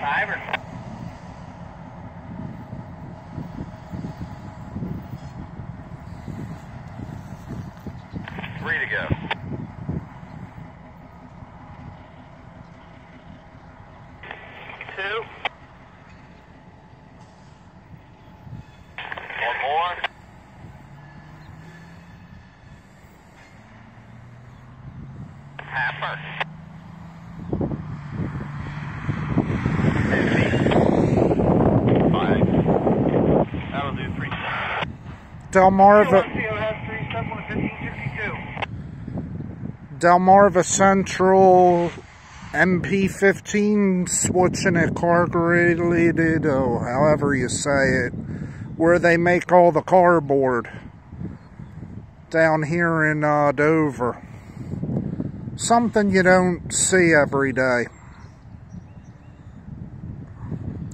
Five or Delmarva. Delmarva Central MP15 switching it carbureted, or however you say it, where they make all the cardboard down here in uh, Dover. Something you don't see every day.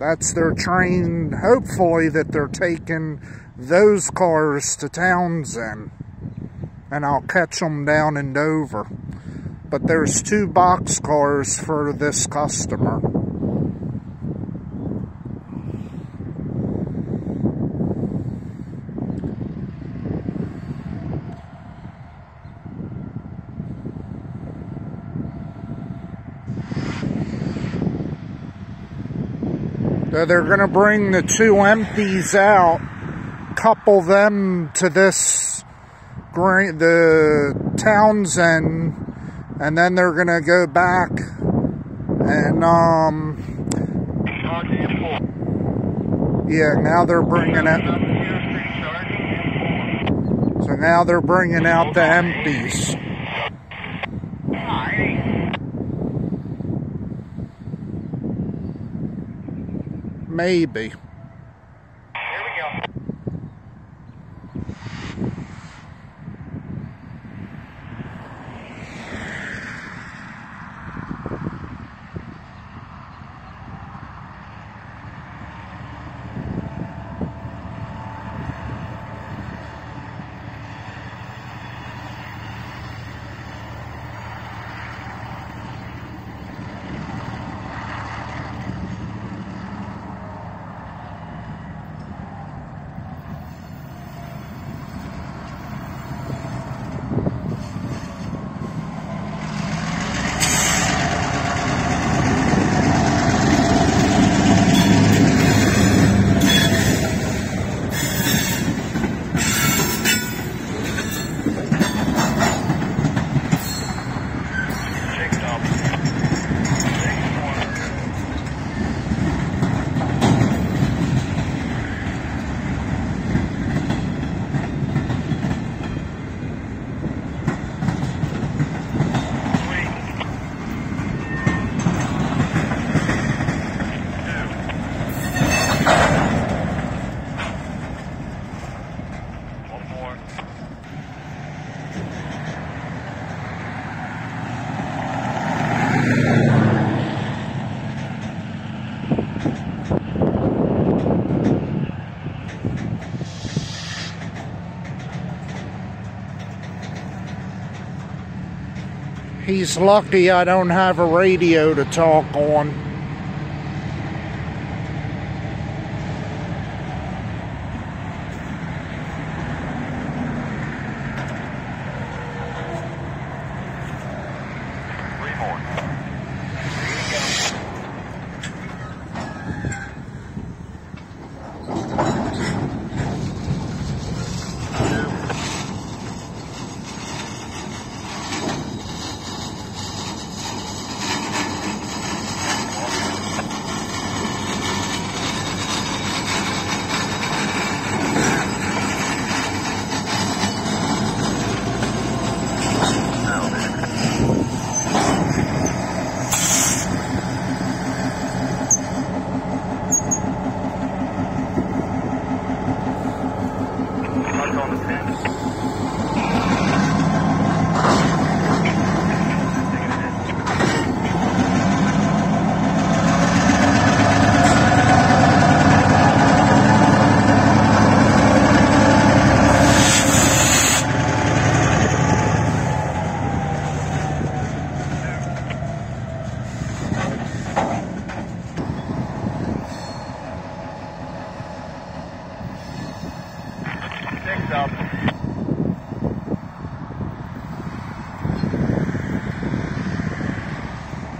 That's their train, hopefully, that they're taking those cars to Townsend. And I'll catch them down in Dover. But there's two box cars for this customer. So they're going to bring the two empties out, couple them to this gra- the Townsend, and then they're going to go back and um yeah, now they're bringing it. So now they're bringing out the empties. Maybe. He's lucky I don't have a radio to talk on.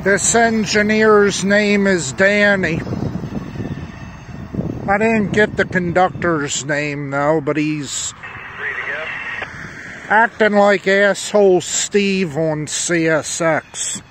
This engineer's name is Danny. I didn't get the conductor's name though, but he's. Acting like asshole Steve on CSX.